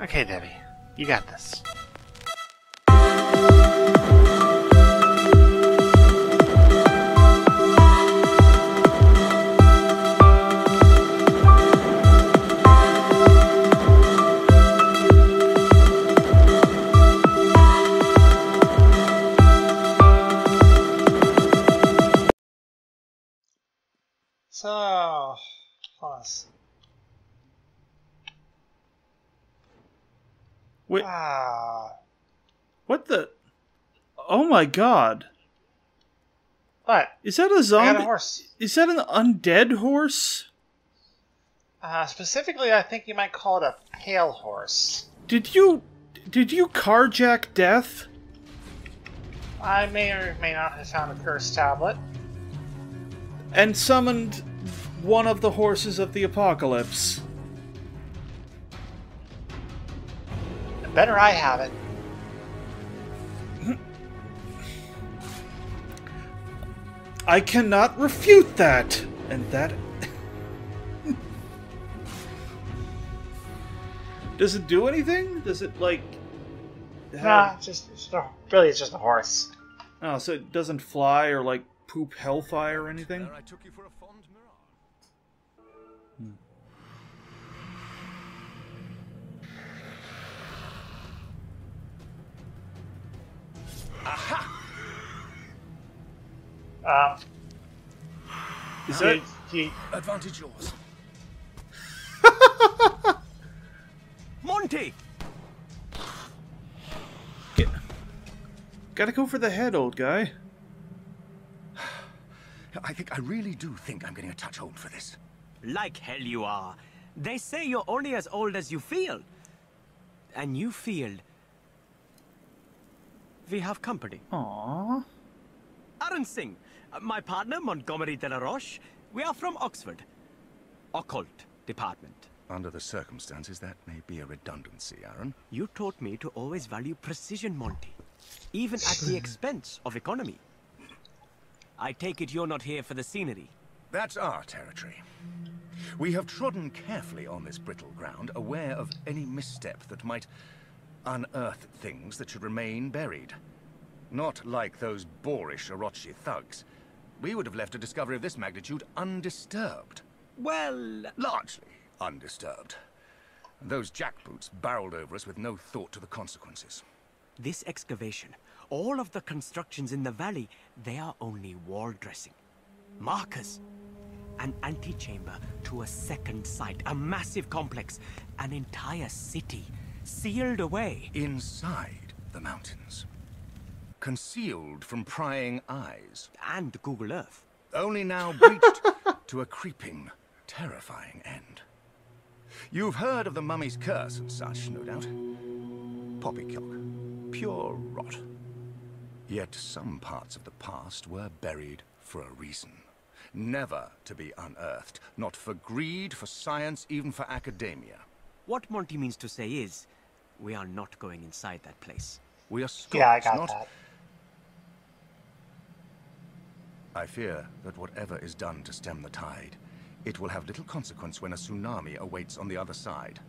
Okay, Debbie. You got this. Wait, Ah, what the? Oh my god! what? Is that a a zombie? horse. Is that an undead horse? Uh, specifically, I think you might call it a pale horse. Did you did you carjack death? I may or may not have found a cursed tablet. and summoned one of the horses of the apocalypse. Better I have it. I cannot refute that. And that. Does it do anything? Does it, like. Nah, it's just, it's just a, really, it's just a horse. Oh, so it doesn't fly or, like, poop hellfire or anything? Um, Is do, that. you- do you- Advantage yours. Monty! Get... Gotta go for the head, old guy. I think I really do think I'm getting a touch old for this. Like hell you are. They say you're only as old as you feel. And you feel... We have company. Aww. Aaron Singh, my partner Montgomery de la Roche. We are from Oxford. Occult department. Under the circumstances, that may be a redundancy, Aaron. You taught me to always value precision, Monty. Even at the expense of economy. I take it you're not here for the scenery. That's our territory. We have trodden carefully on this brittle ground, aware of any misstep that might unearth things that should remain buried. Not like those boorish Orochi thugs. We would have left a discovery of this magnitude undisturbed. Well, Largely undisturbed. Those jackboots barreled over us with no thought to the consequences. this excavation, all of the constructions in the valley, they are only wall dressing. Markers. An antechamber to a second site, a massive complex, an entire city, sealed away. Inside the mountains. Concealed from prying eyes. And Google Earth. Only now breached to a creeping, terrifying end. You've heard of the mummy's curse and such, no doubt. Poppycock. Pure rot. Yet some parts of the past were buried for a reason. Never to be unearthed. Not for greed, for science, even for academia. What Monty means to say is, we are not going inside that place. We are scholars, yeah, I got not... that. I fear that whatever is done to stem the tide, it will have little consequence when a tsunami awaits on the other side.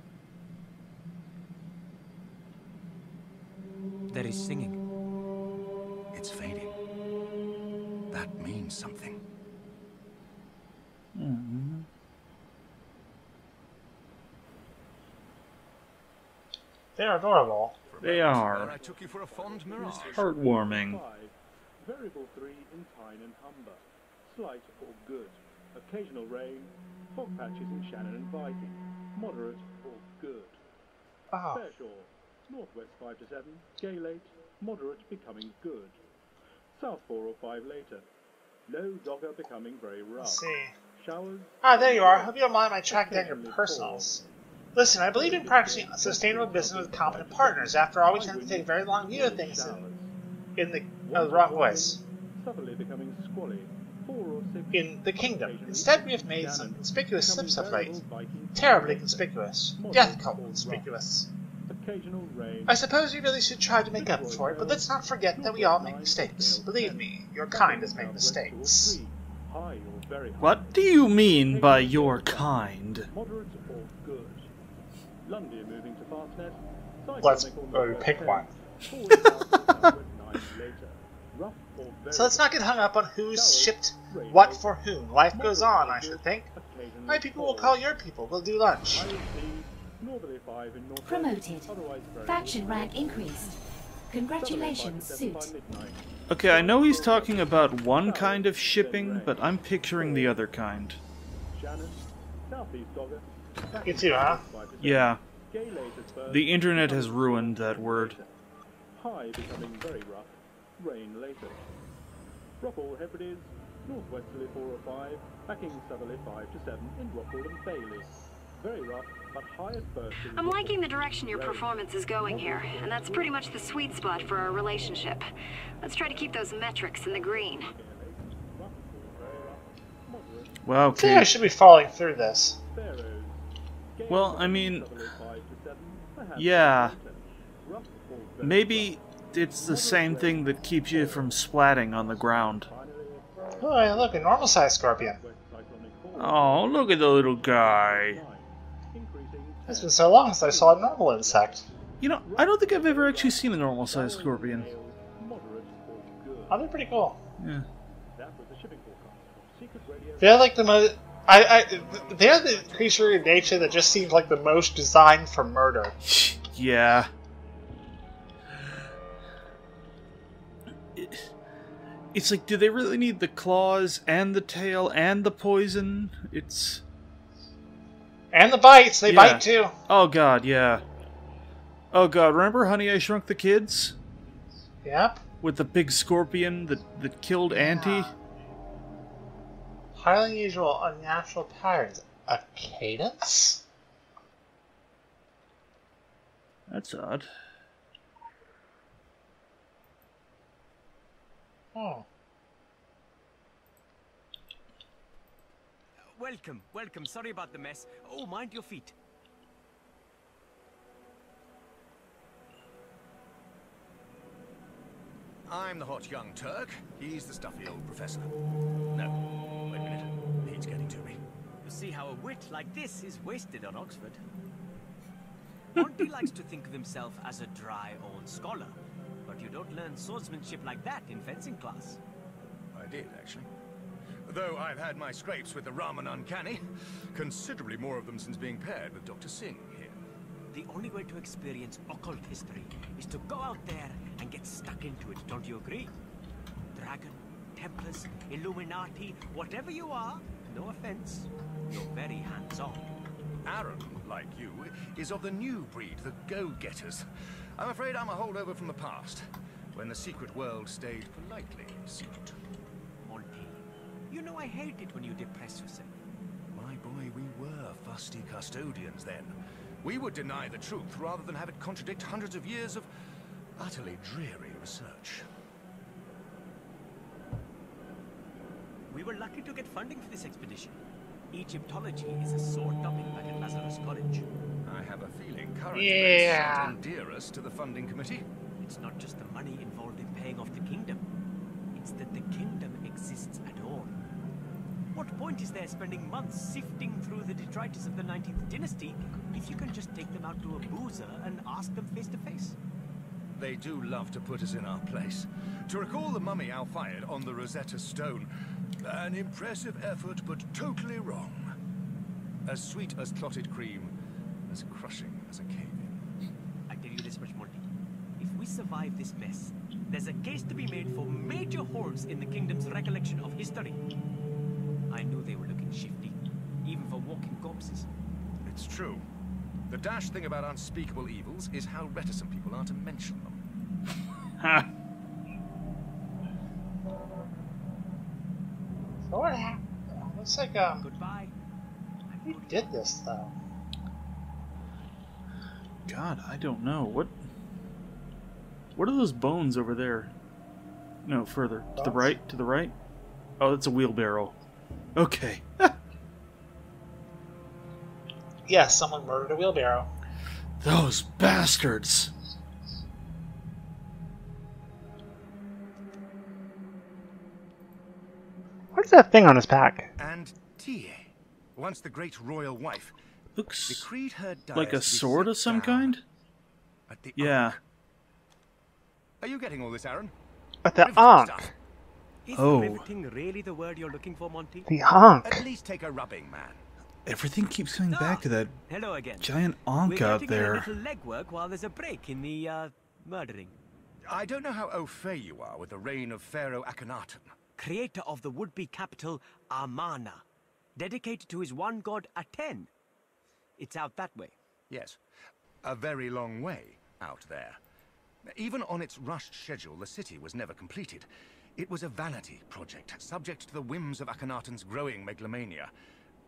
There is singing. It's fading. That means something. Mm-hmm. They're adorable. They are. I took you for a fond mirage. Heartwarming. Five. Variable three in Tyne and Humber. Slight or good. Occasional rain. Fog patches in Shannon and Viking. Moderate or good. Oh, Fairshore. Northwest 5 to 7. Gay late. Moderate becoming good. South 4 or 5 later. Low dogger becoming very rough. let's see. Showers. Ah, there you are. Hope you don't mind my tracking down your personals. Listen, I believe in practicing sustainable business with competent partners. After all, we tend to take a very long view of things in, in the uh, the wrong voice. Southerly becoming squally. Four or six. In the kingdom. Instead, we have made some conspicuous slips of late. Becoming variable Viking. Terribly conspicuous. Death cult conspicuous. I suppose we really should try to make up for it, but let's not forget that we all make mistakes. Believe me, your kind has made mistakes. High or very high. What do you mean by your kind? Moderate or good. Lundia moving to Fastnet. Let's Cyclonic oh, pick Northwest one. 10, 40,000 nine later. Rough or very So let's not get hung up on who's shipped what for whom. Life goes on, I should think. My people will call your people. We'll do lunch. Island Sea, Northerly 5 in Northwest, Promoted. Faction rank increased. Congratulations, 5 to 7 by Suit. Okay, I know he's talking about one kind of shipping, but I'm picturing the other kind. Shannon, You too, huh? Yeah, Gay laters first, the internet has ruined that word. later. High becoming very rough. Rain later. Rockall Hebrides, northwesterly 4 or 5, backing southerly 5 to 7 in Rockall and Bailey. Very rough, but high at first. I'm liking the direction your performance is going here, and that's pretty much the sweet spot for our relationship. Let's try to keep those metrics in the green. Rough or very rough, moderate, Wow, I think I should be following through this. Faroes. Gale Well, I mean, southerly 5 to 7, perhaps yeah. later. Rough or very Maybe it's the same thing that keeps you from splatting on the ground. Oh, hey, look, a normal sized scorpion. west cyclonic 4. Oh, look at the little guy. Nine. Increasing It's been so long since I saw a normal insect. You know, I don't think I've ever actually seen a normal sized scorpion. Moderate or good. Oh, they're pretty cool. Yeah. That was the shipping forecast from Secret Radio. They're like the most. I, I, they're the creature in nature that just seems like the most designed for murder. Yeah. It's like, do they really need the claws and the tail and the poison? It's. And the bites, they Yeah. bite too. Oh god, yeah. Oh god, remember Honey I Shrunk the Kids? Yep. With the big scorpion that, that killed Auntie? Highly unusual, unnatural patterns. A cadence? That's odd. Oh. Welcome, welcome. Sorry about the mess. Oh, mind your feet. I'm the hot young Turk. He's the stuffy old professor. No, wait a minute. He's getting to me. You see how a wit like this is wasted on Oxford. Monty likes to think of himself as a dry old scholar, but you don't learn swordsmanship like that in fencing class. I did, actually. Though I've had my scrapes with the rum and uncanny. Considerably more of them since being paired with Dr. Singh. The only way to experience occult history is to go out there and get stuck into it, don't you agree? Dragon, Templars, Illuminati, whatever you are, no offense, you're very hands-on. Aaron, like you, is of the new breed, the go-getters. I'm afraid I'm a holdover from the past, when the secret world stayed politely secret. Monty, you know I hate it when you depress yourself. My boy, we were fusty custodians then. We would deny the truth rather than have it contradict hundreds of years of utterly dreary research. We were lucky to get funding for this expedition. Egyptology is a sore topic back at Lazarus College. I have a feeling current Yeah. events don't endear us to the funding committee. It's not just the money involved in paying off the kingdom. It's that the kingdom exists at all. What point is there spending months sifting through the detritus of the 19th dynasty if you can just take them out to a boozer and ask them face to face? They do love to put us in our place. To recall the mummy Al Fayed on the Rosetta Stone, an impressive effort, but totally wrong. As sweet as clotted cream, as crushing as a cave-in. I tell you this much, Monty. If we survive this mess, there's a case to be made for major holes in the kingdom's recollection of history. Walking corpses. It's true. The dash thing about unspeakable evils is how reticent people are to mention them. Ha! So what happened? Looks like um, Goodbye. Who did this though. God, I don't know. What What are those bones over there? No, further. To the right, to the right. Oh, that's a wheelbarrow. Okay. Yes, someone murdered a wheelbarrow. Those bastards. What's that thing on his back? And Tiye, once the great royal wife, Looks decreed her like a dice to be sword of some kind. At the Yeah. Ankh. Are you getting all this, Aaron? But the Riveting Ankh. stuff. Is Oh. riveting really the word you're looking for, Monty? The At least take a rubbing, man. Everything keeps coming back to that Hello again. giant We're Ankh out getting in a there. little legwork while there's a break in the, uh, murdering. I don't know how au fait you are with the reign of Pharaoh Akhenaten. Creator of the would-be capital, Amarna. Dedicated to his one god, Aten. It's out that way. Yes, a very long way out there. Even on its rushed schedule, the city was never completed. It was a vanity project, subject to the whims of Akhenaten's growing megalomania.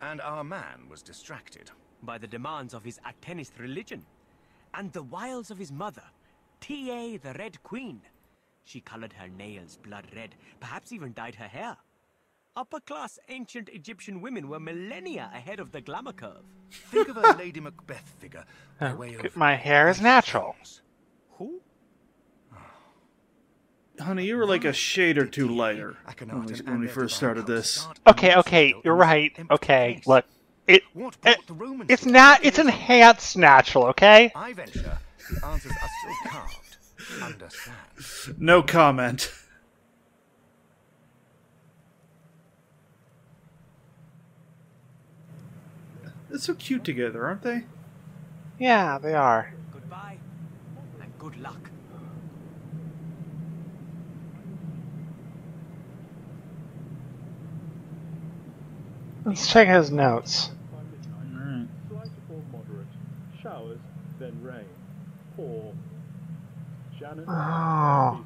And our man was distracted. by the demands of his Atenist religion, and the wiles of his mother, Ta the Red Queen. She colored her nails blood red, perhaps even dyed her hair. Upper class ancient Egyptian women were millennia ahead of the glamour curve. Think of a Lady Macbeth figure by oh, way of... My hair is natural. Who? Honey, you were like a shade or two Ta, lighter when we, when we first started this. Okay, okay, you're right. Okay, look. It, What it brought the Romans it's to not it's city? enhanced natural, okay? I venture the answers are still carved under sand. No comment. They're so cute together, aren't they? Yeah, they are. Goodbye, and good luck. Let's check his notes. Alright. Slight or moderate. Showers, then rain. Poor. Shannon. Oh.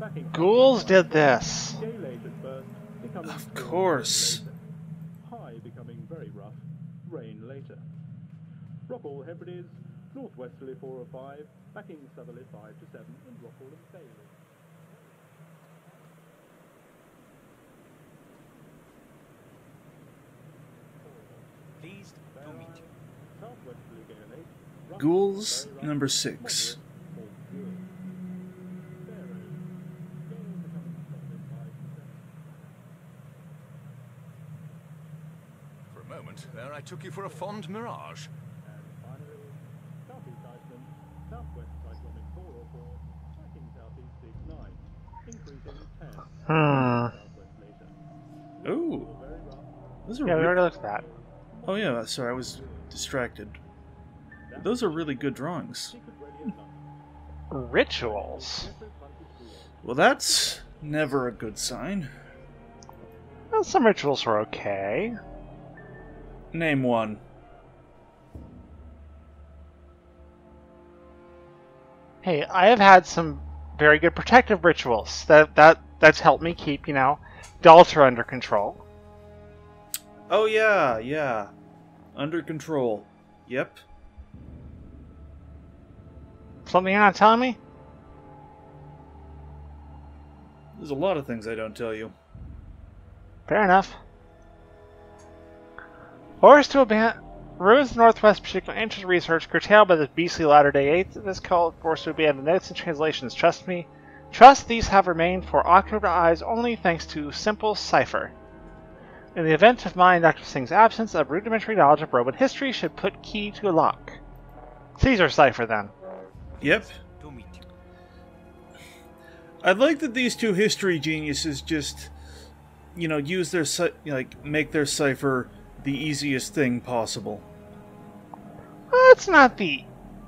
Northeast Ghouls did this. Gay late at first, becoming Of course. High becoming very rough. Rain later. Rockall Hebrides, northwesterly 405, backing southerly 5 to 7 in Rockall and Bailey. Pleased to meet you. Southwesterly gale 8. rough, Ghouls, number six. moderate, or good. Pharaoh, gale becoming southerly 5 to 7. For a moment, there I took you for a fond mirage. And finally, southeast Iceland, southwest cyclonic 404, tracking southeast 69, increasing 10. Hmm. Southwest later. Oh, Still very rough. those are. Yeah, we re- already looked at that. Oh yeah, sorry, I was distracted. Those are really good drawings. Secret radio tunnel. Rituals. Different country schools. Well, that's never a good sign. Well, some rituals were okay. Name one. Hey, I have had some very good protective rituals. That that that's helped me keep, you know, Dalter under control. Oh yeah, yeah. Under control. Yep. Something you're not telling me? There's a lot of things I don't tell you. Fair enough. Orders to abandon ruins of Northwest, particular interest research curtailed by the beastly Latter Day Eights. This call forced to abandon notes and translations. Trust me. Trust these have remained for occupied eyes only thanks to simple cipher. In the event of my and Dr. Singh's absence, a rudimentary knowledge of Roman history should put key to a lock. Caesar cipher, then. Yep. To meet you. I'd like that these two history geniuses just, you know, use their like make their cipher the easiest thing possible. Well, it's not the.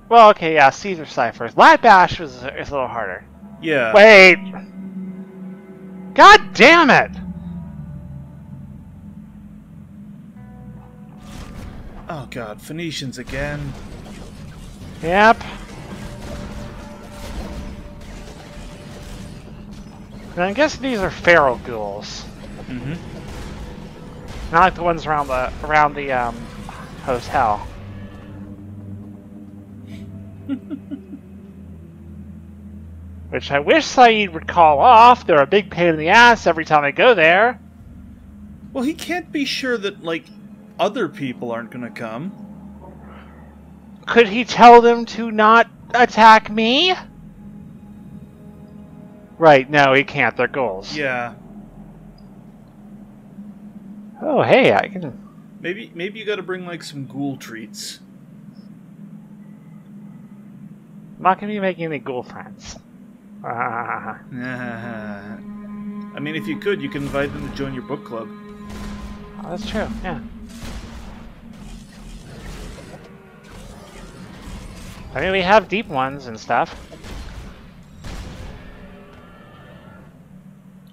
Well, okay, yeah, Caesar cipher. Lat Bash is, is a little harder. Yeah. Wait! God damn it! Oh god, Phoenicians again. Yep. And I guess these are feral ghouls, Mm-hmm. not like the ones around the around the um, hotel. Which I wish Saeed would call off. They're a big pain in the ass every time I go there. Well, he can't be sure that like other people aren't gonna come. Could he tell them to not attack me? Right, no, he can't. They're ghouls. Yeah. Oh, hey, I can Maybe maybe you got to bring like some ghoul treats. I'm not gonna be making any ghoul friends. Ah, I mean, if you could, you can invite them to join your book club. oh, that's true. Yeah. I mean, we have deep ones and stuff.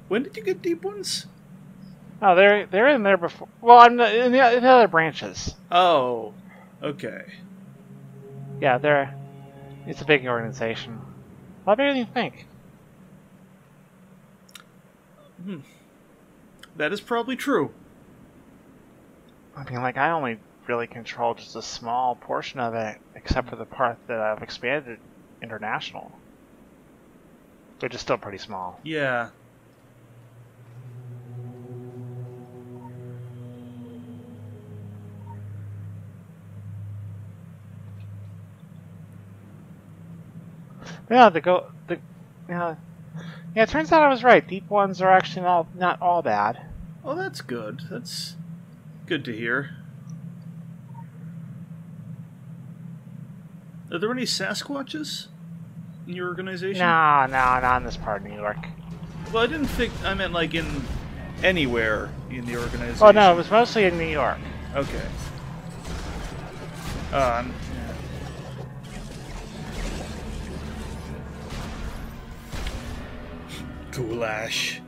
When did you get deep ones? Oh, they're they're in there before. Well, I'm in, the, in the other branches. Oh, okay. Yeah, they're. It's a big organization. A lot bigger than you think. Hmm. That is probably true. I mean, like I only really control just a small portion of it, except for the part that I've expanded international, which is still pretty small. Yeah. Yeah, the go the yeah yeah. It turns out I was right. Deep ones are actually not not all bad. Oh, that's good. That's good to hear. Are there any Sasquatches in your organization? Nah, no, not in this part of New York. Well, I didn't think. I meant like in anywhere in the organization. Oh no, it was mostly in New York. Okay. Um. Goulash.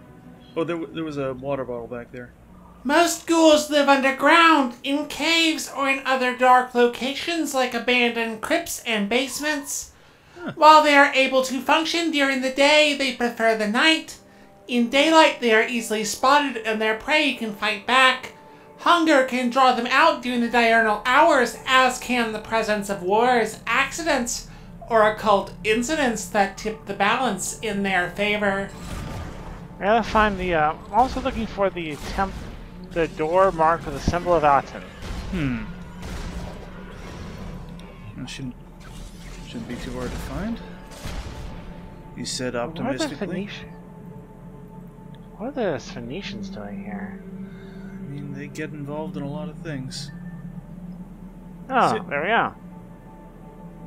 Oh, there, there was a water bottle back there. Most ghouls live underground, in caves, or in other dark locations like abandoned crypts and basements. While they are able to function during the day, they prefer the night. In daylight, they are easily spotted and their prey can fight back. Hunger can draw them out during the diurnal hours, as can the presence of wars, accidents, or occult incidents that tip the balance in their favor. I gotta find the. Uh, I'm also looking for the temp, the door marked with the symbol of Aten. Hmm. That shouldn't shouldn't be too hard to find. You said What are the optimistically. What are the Phoenicians doing here? I mean, they get involved in a lot of things. Oh, there we are.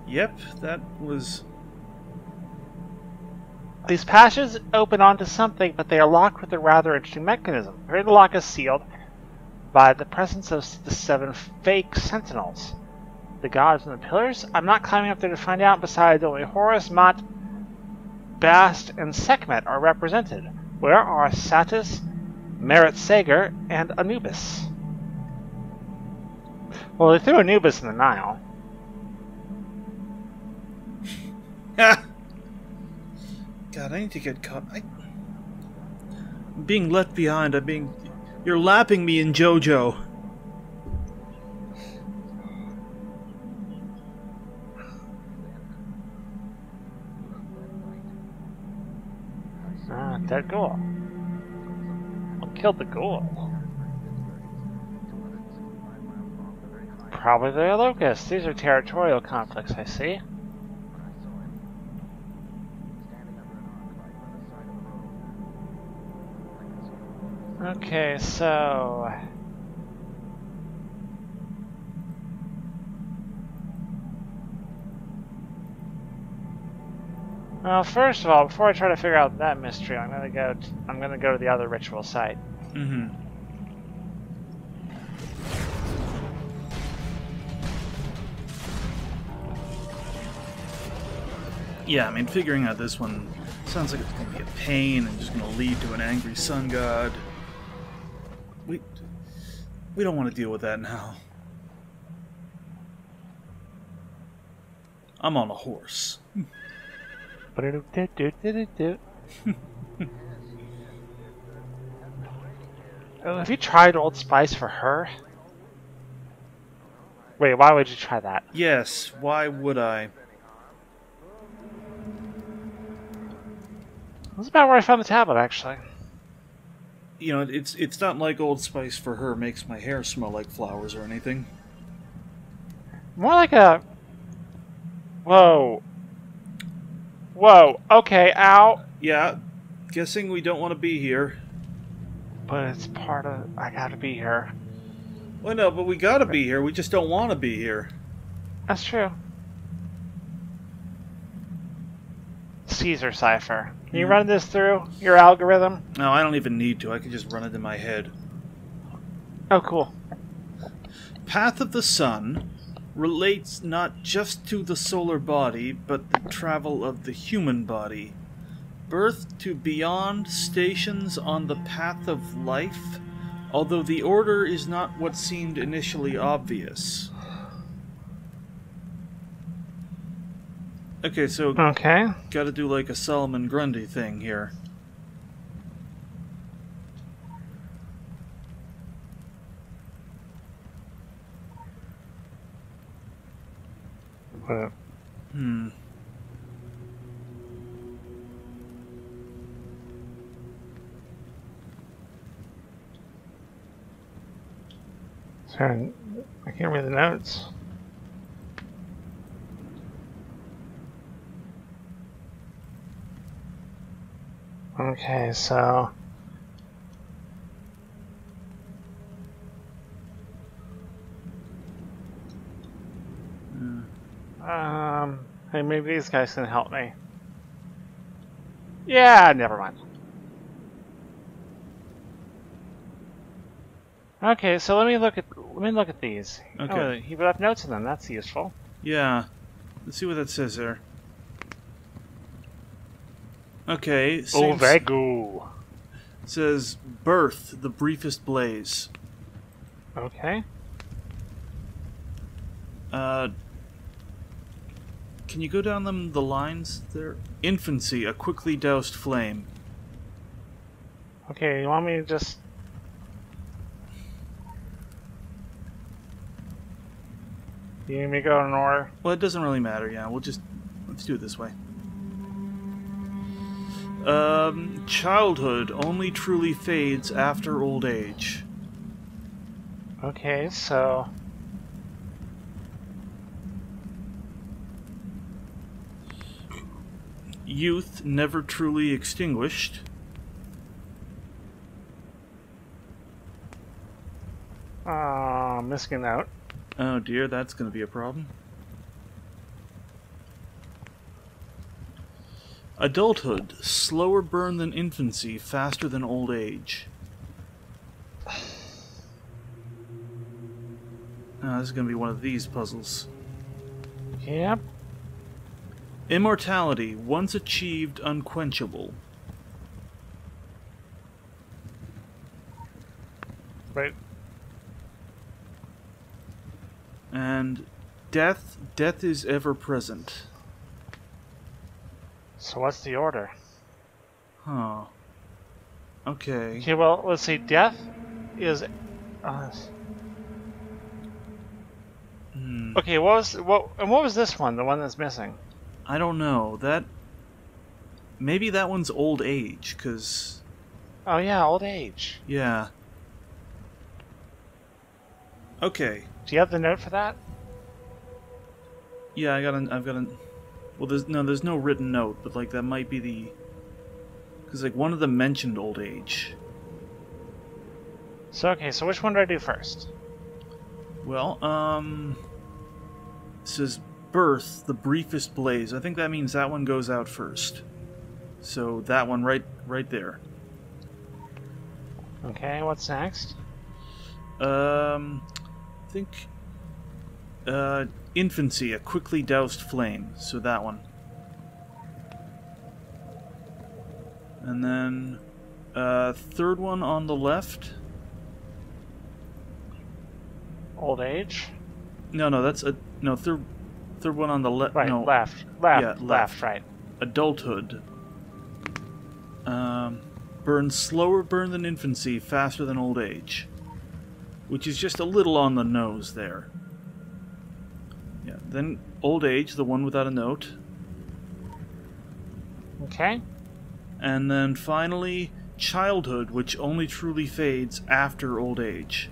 Yep, that was. These passages open onto something, but they are locked with a rather interesting mechanism. The lock is sealed by the presence of the seven fake sentinels. The gods and the pillars? I'm not climbing up there to find out. Besides, only Horus, Mat, Bast, and Sekhmet are represented. Where are Satis, Meretseger, and Anubis? Well, they threw Anubis in the Nile. God, I need to get caught. I... I'm being left behind. I'm being. You're lapping me in JoJo. Ah, dead ghoul. What killed the ghoul? Probably the locusts. These are territorial conflicts, I see. Okay, so... Well, first of all, before I try to figure out that mystery, I'm gonna go. T- I'm gonna go to the other ritual site. Mm-hmm. Yeah, I mean, figuring out this one sounds like it's to be a pain and just to lead to an angry sun god. We don't want to deal with that now. I'm on a horse. Oh, have you tried Old Spice for her? Wait, why would you try that? Yes, why would I? That's about where I found the tablet, actually. You know, it's it's not like Old Spice for her makes my hair smell like flowers or anything. More like a. Whoa. Whoa. Okay, ow. Yeah, guessing we don't want to be here. But it's part of. I gotta be here. Well, no, but we gotta be here. We just don't want to be here. That's true. Caesar cipher. Can you Hmm. run this through your algorithm? No, I don't even need to. I can just run it in my head. Oh, cool. Path of the Sun relates not just to the solar body, but the travel of the human body. Birth to beyond stations on the path of life, although the order is not what seemed initially obvious. Okay, so Okay. gotta do like a Solomon Grundy thing here. Uh, Hmm. Sorry, I can't read the notes. Okay, so. Um, hey, maybe these guys can help me. Yeah, never mind. Okay, so let me look at let me look at these. Okay. Oh, he left notes in them. That's useful. Yeah. Let's see what that says there. Okay. Oh, Ovegu. says birth, the briefest blaze. Okay. Uh, can you go down them the lines there? Infancy, a quickly doused flame. Okay, you want me to just You need me to go in order? Well, it doesn't really matter. Yeah, we'll just let's do it this way. Um, childhood only truly fades after old age. Okay, so Youth never truly extinguished. uh missing out. Oh dear, that's going to be a problem. Adulthood, slower burn than infancy, faster than old age. Ah, this is going to be one of these puzzles. Yep. Immortality, once achieved, unquenchable. Right. And death, death is ever present. So what's the order? Huh. Okay. Okay, well, let's see. Death is. Uh, Hmm. okay, what was what? And what was this one? The one that's missing? I don't know. That. Maybe that one's old age, because. Oh yeah, old age. Yeah. Okay. Do you have the note for that? Yeah, I got an. I've got an. Well, there's no. There's no written note, but like that might be the. Because like one of them mentioned old age. So okay, so which one do I do first? Well, um. It says birth, the briefest blaze. I think that means that one goes out first. So that one right, right there. Okay, what's next? Um, I think. Uh, infancy, a quickly doused flame. So that one. And then, uh, third one on the left. Old age. No, no, that's a no third. Third one on the left. Right, no, left, left, Yeah, left, left. right. adulthood. Um, burns slower burn than infancy, faster than old age. Which is just a little on the nose there. Then old age, the one without a note. Okay. And then finally, childhood, which only truly fades after old age.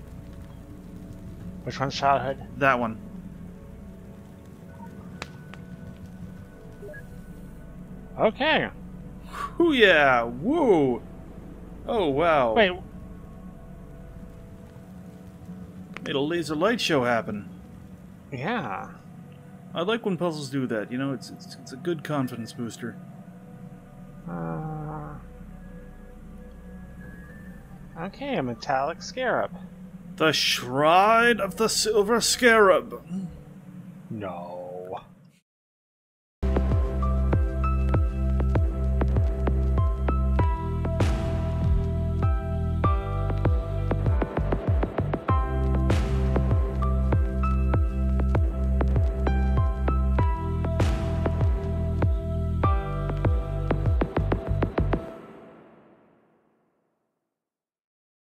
Which one's childhood? That one. Okay. Hoo yeah! Woo! Oh wow. Wait. Made a laser light show happen. Yeah. I like when puzzles do that. You know, it's it's, it's a good confidence booster. Uh, okay, a metallic scarab. The Shrine of the Silver Scarab. No.